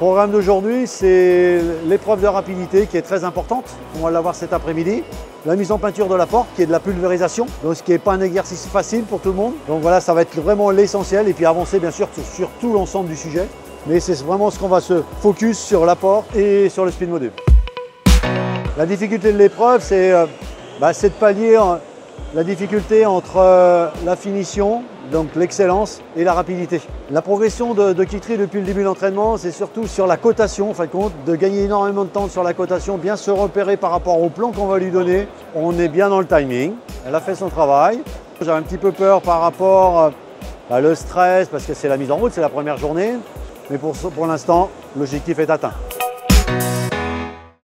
programme d'aujourd'hui, c'est l'épreuve de rapidité qui est très importante. On va l'avoir cet après-midi. La mise en peinture de la porte qui est de la pulvérisation, donc ce qui n'est pas un exercice facile pour tout le monde. Donc voilà, ça va être vraiment l'essentiel et puis avancer bien sûr sur tout l'ensemble du sujet. Mais c'est vraiment ce qu'on va se focus sur la porte et sur le speed module. La difficulté de l'épreuve, c'est euh, bah, de pallier euh, la difficulté entre euh, la finition, donc l'excellence et la rapidité. La progression de, de Kitry depuis le début de l'entraînement, c'est surtout sur la cotation, en fin de compte, de gagner énormément de temps sur la cotation, bien se repérer par rapport au plan qu'on va lui donner. On est bien dans le timing, elle a fait son travail. J'ai un petit peu peur par rapport euh, à le stress, parce que c'est la mise en route, c'est la première journée. Mais pour l'instant, l'objectif est atteint.